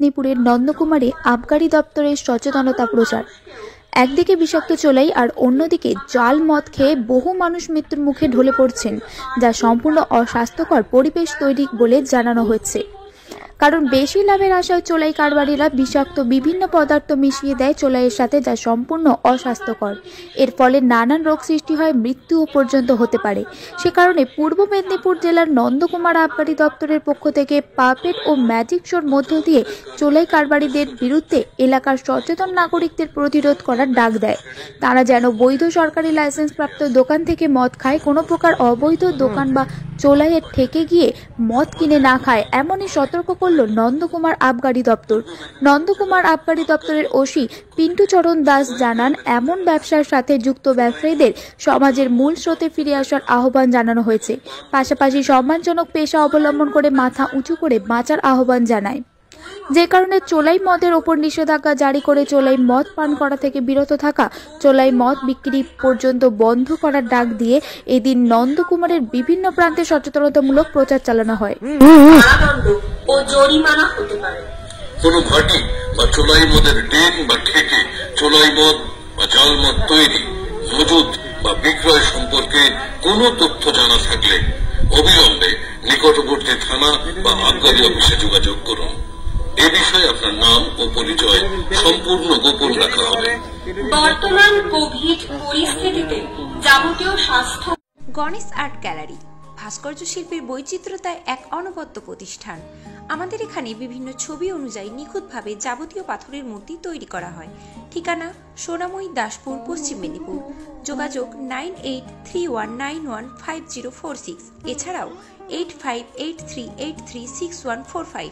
মেদিনীপুরের নন্দকুমারে আবগারি দপ্তরের সচেতনতা প্রচার। একদিকে বিষাক্ত চোলাই আর অন্যদিকে জাল মদ খেয়ে বহু মানুষ মৃত্যুর মুখে ঢলে পড়ছেন, যা সম্পূর্ণ অস্বাস্থ্যকর পরিবেশ তৈরি বলে জানানো হয়েছে কারণ বেশি লাভের আশায় চোলাই কারবারিরা বিষাক্ত বিভিন্ন পদার্থ মিশিয়ে দেয় চোলাইয়ের সাথে যা সম্পূর্ণ অস্বাস্থ্যকর। এর ফলে নানান রোগ সৃষ্টি হয় মৃত্যুও পর্যন্ত হতে পারে। সে কারণে পূর্ব মেদিনীপুর জেলার নন্দকুমার আবগারি দপ্তরের পক্ষ থেকে পাপেট ও ম্যাজিক শোর মধ্য দিয়ে চোলাই কারবারিদের বিরুদ্ধে এলাকার সচেতন নাগরিকদের প্রতিরোধ করার ডাক দেয়। তারা যেন বৈধ সরকারি লাইসেন্সপ্রাপ্ত দোকান থেকে মদ খায়, কোনো প্রকার অবৈধ দোকান বা চোলাইয়ের ঠেকে গিয়ে মদ কিনে না খায়, এমনই সতর্ক করল নন্দকুমার আবগারি দপ্তর। নন্দকুমার আবগারি দপ্তরের ওসি পিন্টুচরণ দাস জানান, এমন ব্যবসার সাথে যুক্ত ব্যবসায়ীদের সমাজের মূল স্রোতে ফিরে আসার আহ্বান জানানো হয়েছে। পাশাপাশি সম্মানজনক পেশা অবলম্বন করে মাথা উঁচু করে বাঁচার আহ্বান জানায়। যে কারণে চোলাই মদের ওপর নিষেধাজ্ঞা জারি করে চোলাই মদ পান করা থেকে বিরত থাকা চোলাই মদ বিক্রি পর্যন্ত বন্ধ করার ডাক দিয়ে এদিন নন্দকুমারের বিভিন্ন প্রান্তে সচেতনতামূলক প্রচার চালানো হয়। ও জরিমানা হতে পারে। কোন ভাটি বা চোলাই মদের ডেন বা ঠেকে চোলাই মদ বা জাল মদ তৈরি মজুদ বা বিক্রয় সম্পর্কে কোনো তথ্য জানা থাকলে অবিলম্বে নিকটবর্তী থানা বা আবগারি অফিসে যোগাযোগ করুন। বিষয়ে আপনার নাম ও পরিচয় সম্পূর্ণ গোপন রাখা হবে। বর্তমান কোভিড পরিস্থিতিতে যাবতীয় স্বাস্থ্য গণেশ আর্ট গ্যালারি ভাস্কর্য শিল্পের বৈচিত্র্যতায় এক অনবদ্য প্রতিষ্ঠান। আমাদের এখানে বিভিন্ন ছবি অনুযায়ী নিখুঁতভাবে যাবতীয় পাথরের মূর্তি তৈরি করা হয়। ঠিকানা সোনাময়ী দাসপুর পশ্চিম মেদিনীপুর। যোগাযোগ nine eight three one nine one five zero four six. এছাড়াও eight five eight three eight three six one four five.